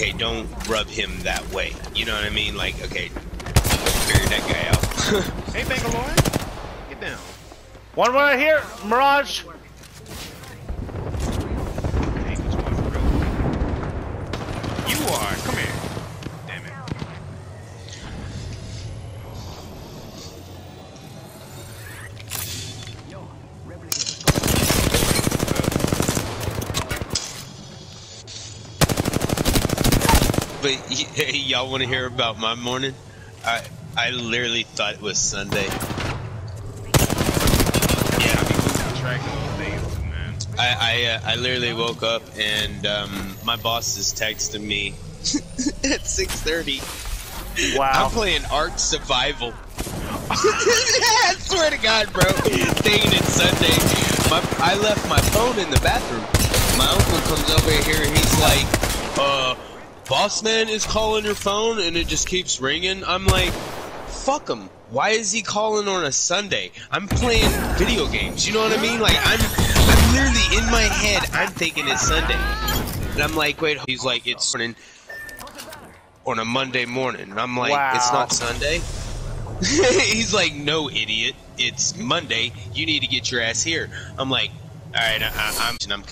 okay, don't rub him that way. You know what I mean? Like, okay, figure that guy out. Hey, Bangalore. Get down. One right here, Mirage. Hey, which one for real? You are. Come here. Damn it. But hey, y'all want to hear about my morning? I I literally thought it was Sunday. Yeah, I be losing track days, man. I uh, I literally woke up and um, my boss is texting me at 6:30. Wow. I'm playing Ark Survival. I swear to God, bro. Thinking it's Sunday. My, I left my phone in the bathroom. My uncle comes over here and he's like, uh, boss man is calling your phone and it just keeps ringing. I'm like, fuck him. Why is he calling on a Sunday? I'm playing video games. You know what I mean? Like, I'm, I'm literally in my head, I'm thinking it's Sunday. And I'm like, wait, he's like, it's morning on a Monday morning. And I'm like, it's not Sunday. He's like, no, idiot. It's Monday. You need to get your ass here. I'm like, all right, I, I, I'm, I'm